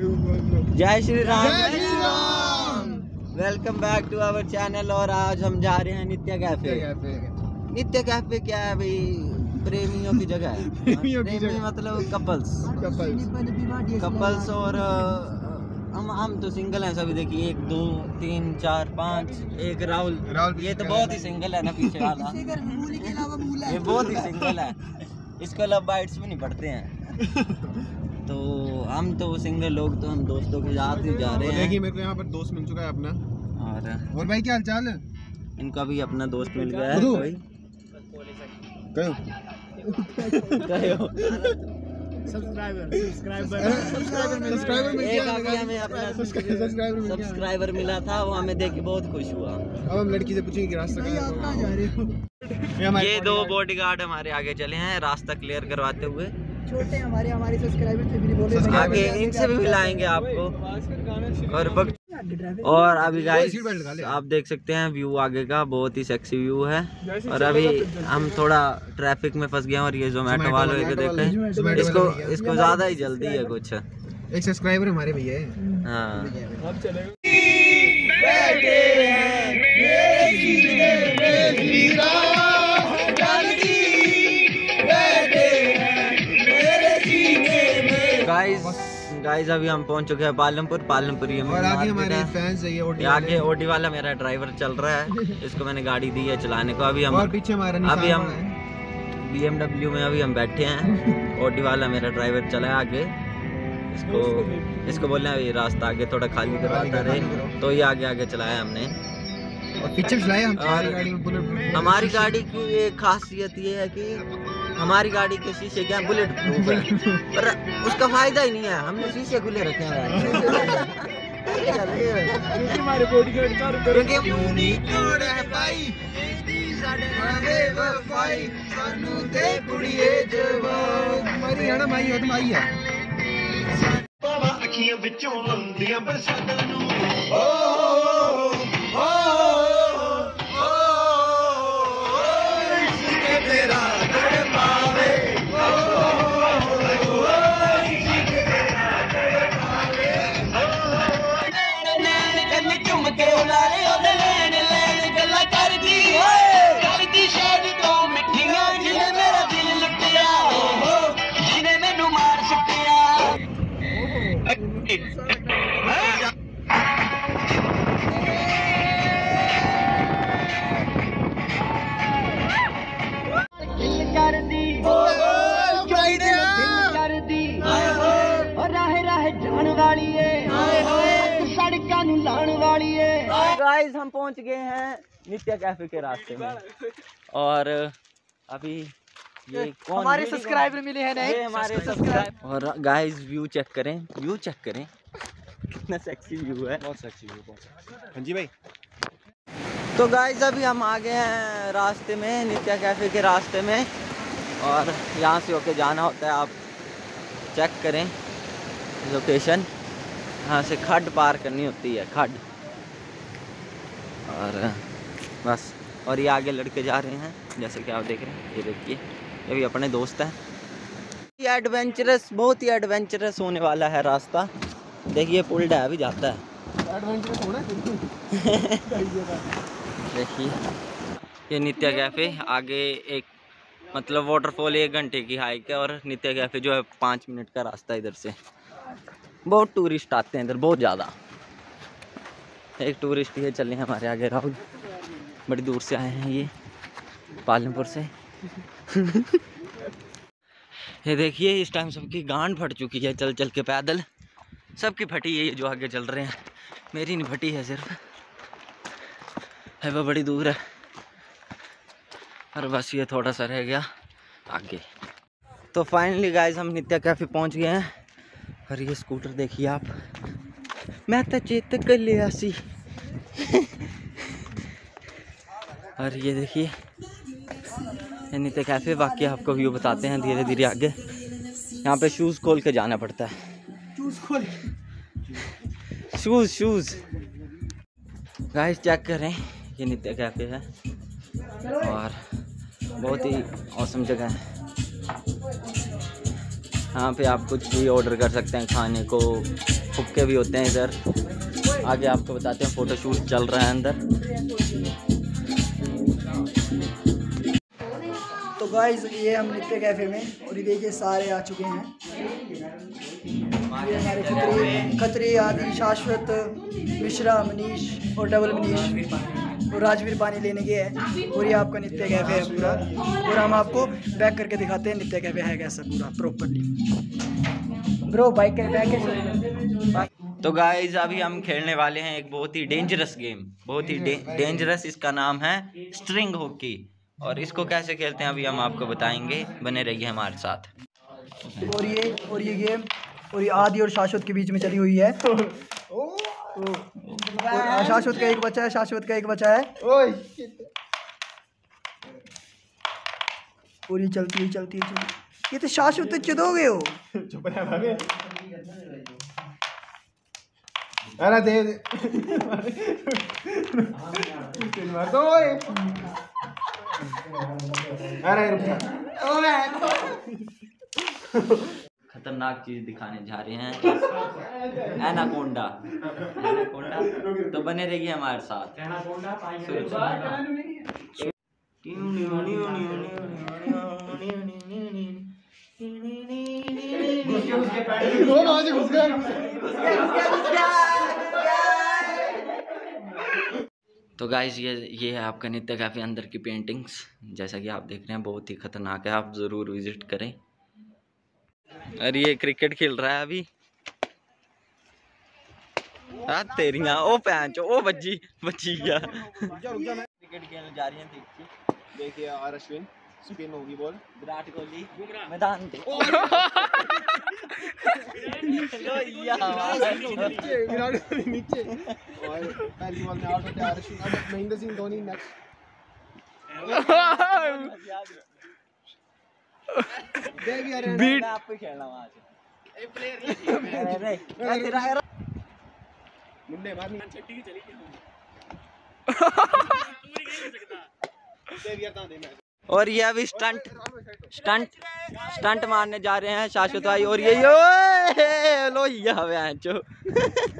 जय श्री राम। जय Shri Ram. Welcome back to our channel और आज हम जा रहे हैं नित्य कैफ़े नित्य कैफ़े क्या है भाई? प्रेमियों की जगह है। प्रेमियों की प्रेमी जगह। मतलब कपल्स कपल्स और हम हम तो सिंगल हैं सभी देखिए एक दो तीन चार पाँच एक राहुल। राहुल ये तो बहुत ही सिंगल है ना पीछे वाला। ये बहुत ही सिंगल है। इसको लव बाइट्स भी नहीं पड़ते हैं। तो हम तो सिंगल लोग तो हम दोस्तों के साथ ही जा रहे और देखिए हैं। मेरे को यहाँ पर दोस्त मिल चुका है अपना। और और भाई क्या हाल चाल है इनका भी अपना दोस्त मिल गया है। कोई? कहो कहो। सब्सक्राइबर सब्सक्राइबर मिल एक गया। अभी हमें अपना सब्सक्राइबर मिल गया। सब्सक्राइबर मिला था वो हमें देख के बहुत खुश हुआ। अब हम लड़की से पूछेंगे कि रास्ता कहाँ है? ये हमारे ये दो बॉडीगार्ड हमारे आगे चले हैं रास्ता क्लियर करवाते हुए। छोटे हमारे हमारे सब्सक्राइबर थे भी बोले आगे इनसे भी मिलाएँगे आपको। और. और अभी गाइस। आप देख सकते हैं व्यू आगे का बहुत ही सेक्सी व्यू है। और अभी हम थोड़ा ट्रैफ़िक में फंस गए हैं और ये जोमेटो वालों को देखें। इसको इसको ज़्यादा ही जल्दी है कुछ। एक सब्सक्राइबर हमारे भैया है। गाइस गाइस अभी हम पहुँच चुके हैं पालमपुर। पालमपुर ये और आगे हमारे फैंस है ये ये आगे ओडी वाला मेरा ड्राइवर चल रहा है। इसको मैंने गाड़ी दी है चलाने को। अभी हम और पीछे हमारा अभी हम- पड़ा है। बी में अभी हम बैठे हैं। ओडी वाला मेरा ड्राइवर चला है आगे। इसको इसको बोल रहे हैं रास्ता आगे थोड़ा खाली करवाता रहे तो ये आगे आगे चलाया हमने। और पीछे चलाए हम और हमारी गाड़ी हमारी गाड़ी की एक खासियत ये है कि हमारी गाड़ी के शीशे क्या बुलेट प्रूफ है। पर उसका फ़ायदा ही नहीं है। हमने शीशे खुले रखे हैं का क्योंकि हमारी है गाइस हम पहुँच गए हैं नित्या कैफ़े के रास्ते में। और अभी ये कौन हमारे सब्सक्राइबर मिले हैं ये हमारे सब्सक्राइब और गाइस व्यू चेक करें व्यू चेक करें। कितना सेक्सी व्यू है। बहुत सेक्सी व्यू बहुत हाँ जी भाई। तो गाइस अभी हम आ गए हैं रास्ते में नित्या कैफ़े के रास्ते में। और यहाँ से होके जाना होता है आप चेक करें। लोकेशन यहाँ से खड पार करनी होती है खड और बस। और ये आगे लड़के जा रहे हैं जैसे कि आप देख रहे हैं। ये देखिए ये भी अपने दोस्त हैं। ये एडवेंचरस बहुत ही एडवेंचरस होने वाला है रास्ता। देखिए पुल डा भी जाता है। एडवेंचरस होना देखिए ये नित्या कैफ़े आगे एक मतलब वाटरफॉल एक घंटे की हाइक है और नित्या कैफ़े जो है पाँच मिनट का रास्ता इधर से। बहुत टूरिस्ट आते हैं इधर बहुत ज़्यादा। एक टूरिस्ट ये है चले हमारे आगे राहुल। बड़ी दूर से आए हैं ये, पालमपुर से। ये देखिए, इस टाइम सबकी गांड फट चुकी है, चल चल के पैदल। सबकी फटी है ये जो आगे चल रहे हैं। मेरी नहीं फटी है सिर्फ़। है वह बड़ी दूर है। और बस ये थोड़ा सा रह गया आगे। तो फाइनली गाइस हम नित्या कैफ़े पहुँच गए हैं। और ये स्कूटर देखिए आप। मैं तो चेत कर लिया सी। और ये देखिए ये नित्या कैफ़े बाकी आपको व्यू बताते हैं धीरे धीरे आगे। यहाँ पे शूज़ खोल के जाना पड़ता है। शूज़ शूज़ गाइस चेक करें ये नित्य कैफ़े है। और बहुत ही औसम जगह है। यहाँ पे आप कुछ भी ऑर्डर कर सकते हैं खाने को फुक्के भी होते हैं इधर। आगे आपको बताते हैं फ़ोटो शूट चल रहा है अंदर। तो गाइस ये हम नित्य कैफ़े में, और ये देखिए सारे आ चुके हैं। खतरी खतरी, आदि, शाश्वत, मिश्रा, मनीष, और डबल मनीष, और राजवीर पानी लेने के हैं, और ये आपका नित्य कैफ़े है पूरा। और हम आपको बैक करके दिखाते हैं नित्य कैफ़े है कैसा पूरा प्रॉपरली ब्रो बाइक के बैक तो गाइज़ अभी हम खेलने वाले हैं एक बहुत ही डेंजरस गेम बहुत ही डेंजरस इसका नाम है स्ट्रिंग हॉकी और इसको कैसे खेलते हैं अभी हम आपको बताएँगे बने रहिए हमारे साथ। और ये और ये गेम और ये आदि और शाश्वत के बीच में चली हुई है। शाश्वत का एक बच्चा है शाश्वत का एक बच्चा है। और ये चलती है चलती है चलती ये तो शाश्वत तो चुदोगे हो। अरे दे दे। दो अरे रुक खतरनाक चीज़ दिखाने जा रहे हैं। एनाकोंडा। एनाकोंडा तो बने रहिए हमारे साथ। वो वहाँ से घुस गया तो गाइज़ ये ये है आपका नित्य काफ़ी अंदर की पेंटिंग्स जैसा कि आप देख रहे हैं बहुत ही खतरनाक है आप ज़रूर विज़िट करें। अरे ये क्रिकेट खेल रहा है अभी। आ तेरिया ओ पैंच ओ बच्ची बच्ची गया क्रिकेट खेलने जा रही हैं देखिए और अश्विन स्पिन होगी बॉल विराट कोहली मैदान पे विराट कोहली नीचे और पहली बॉल में आउट होते आर अब महेंद्र सिंह धोनी नेक्स्ट देख यार बीट आप पे खेलना वहाँ से अरे अरे तेरा है मुंडे मारनी देख यार ता दे मैच और ये अभी स्टंट स्टंट स्टंट मारने जा रहे हैं शाश्वत भाई और ये यो लो हवे चो